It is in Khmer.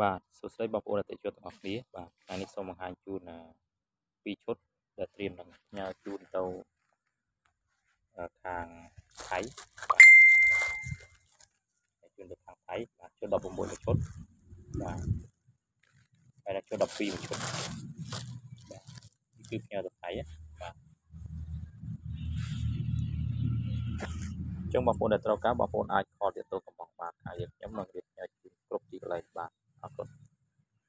បាទសួស្តីបងប្អូនអតិថិជនទាំងអស់គ្នាបាទថ្ងៃនេះសូមបង្ហាញជូនពីរឈុតដែលត្រៀមនឹងផ្ញើជូនទៅខាងថៃបាទជូនទៅខាងថៃបាទជូន16មួយឈុតបាទហើយជូន12មួយឈុតបាទនេះគឺផ្ញើទៅថៃបាទចឹងបងប្អូនដែលត្រូវការបងប្អូនអាចខលទាក់ទងកំបងបានហើយយើងខ្ញុំនឹងរៀបផ្ញើជូនគ្រប់ទីកន្លែងបាទអរគុណ